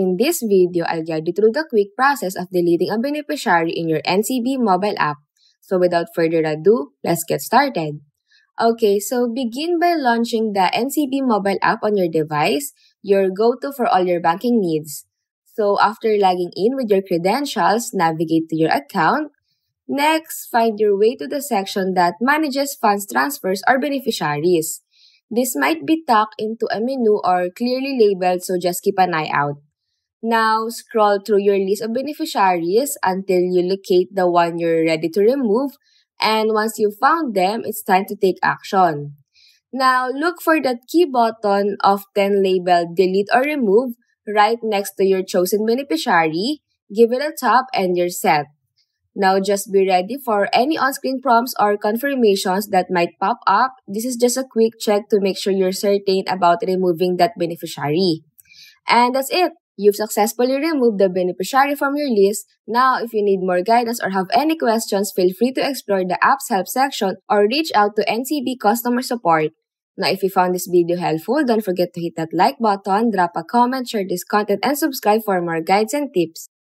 In this video, I'll guide you through the quick process of deleting a beneficiary in your NCB mobile app. So without further ado, let's get started. Okay, so begin by launching the NCB mobile app on your device, your go-to for all your banking needs. So after logging in with your credentials, navigate to your account. Next, find your way to the section that manages funds transfers or beneficiaries. This might be tucked into a menu or clearly labeled, so just keep an eye out. Now, scroll through your list of beneficiaries until you locate the one you're ready to remove, and once you found them, it's time to take action. Now, look for that key button often labeled Delete or Remove right next to your chosen beneficiary, give it a tap, and you're set. Now just be ready for any on-screen prompts or confirmations that might pop up. This is just a quick check to make sure you're certain about removing that beneficiary. And that's it. You've successfully removed the beneficiary from your list. Now, if you need more guidance or have any questions, feel free to explore the app's help section or reach out to NCB customer support. Now, if you found this video helpful, don't forget to hit that like button, drop a comment, share this content, and subscribe for more guides and tips.